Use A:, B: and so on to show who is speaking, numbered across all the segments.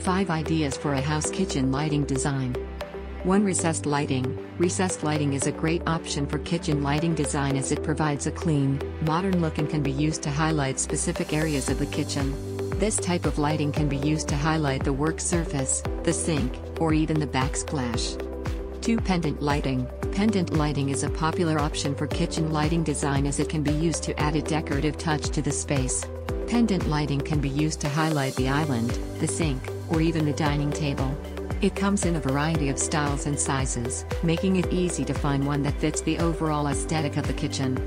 A: 5 Ideas for a House Kitchen Lighting Design 1. Recessed lighting. Recessed lighting is a great option for kitchen lighting design as it provides a clean, modern look and can be used to highlight specific areas of the kitchen. This type of lighting can be used to highlight the work surface, the sink, or even the backsplash. 2. Pendant lighting. Pendant lighting is a popular option for kitchen lighting design as it can be used to add a decorative touch to the space. Pendant lighting can be used to highlight the island, the sink, or even the dining table. It comes in a variety of styles and sizes, making it easy to find one that fits the overall aesthetic of the kitchen.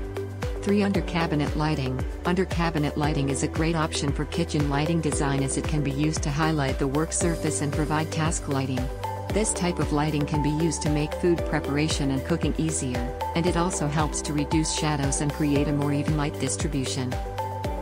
A: 3. Under cabinet lighting. Under cabinet lighting is a great option for kitchen lighting design as it can be used to highlight the work surface and provide task lighting. This type of lighting can be used to make food preparation and cooking easier, and it also helps to reduce shadows and create a more even light distribution.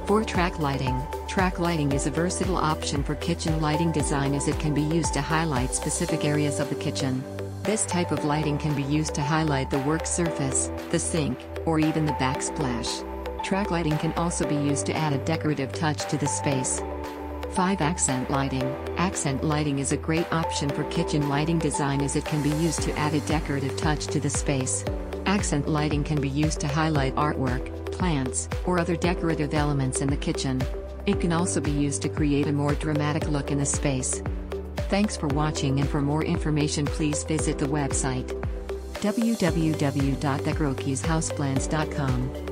A: 4. Track lighting. Track lighting is a versatile option for kitchen lighting design as it can be used to highlight specific areas of the kitchen. This type of lighting can be used to highlight the work surface, the sink, or even the backsplash. Track lighting can also be used to add a decorative touch to the space. 5. Accent lighting. Accent lighting is a great option for kitchen lighting design as it can be used to add a decorative touch to the space. Accent lighting can be used to highlight artwork, plants, or other decorative elements in the kitchen. It can also be used to create a more dramatic look in the space. Thanks for watching and for more information please visit the website www.thegrokeyshouseplans.com.